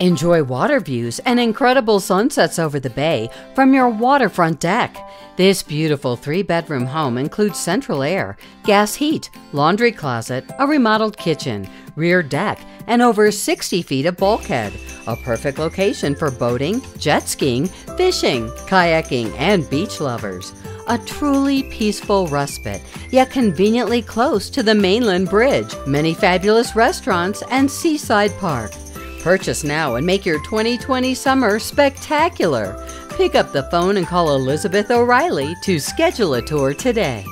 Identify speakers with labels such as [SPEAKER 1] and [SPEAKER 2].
[SPEAKER 1] Enjoy water views and incredible sunsets over the bay from your waterfront deck. This beautiful three bedroom home includes central air, gas heat, laundry closet, a remodeled kitchen, rear deck, and over 60 feet of bulkhead. A perfect location for boating, jet skiing, fishing, kayaking, and beach lovers. A truly peaceful respite, yet conveniently close to the mainland bridge, many fabulous restaurants, and seaside park. Purchase now and make your 2020 summer spectacular. Pick up the phone and call Elizabeth O'Reilly to schedule a tour today.